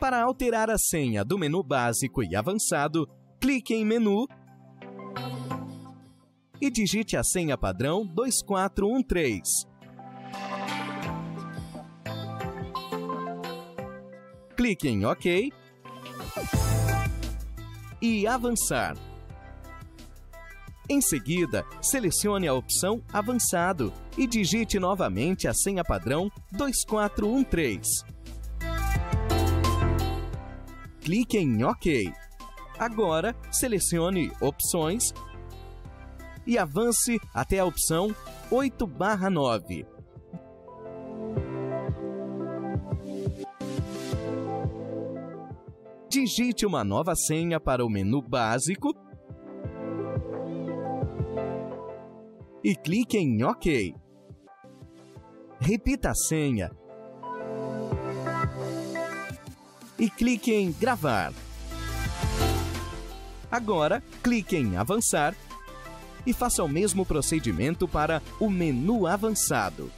Para alterar a senha do menu básico e avançado, clique em Menu e digite a senha padrão 2413. Clique em OK e Avançar. Em seguida, selecione a opção Avançado e digite novamente a senha padrão 2413. Clique em OK. Agora, selecione Opções e avance até a opção 8/9. Digite uma nova senha para o menu básico e clique em OK. Repita a senha e clique em Gravar. Agora, clique em Avançar e faça o mesmo procedimento para o menu avançado.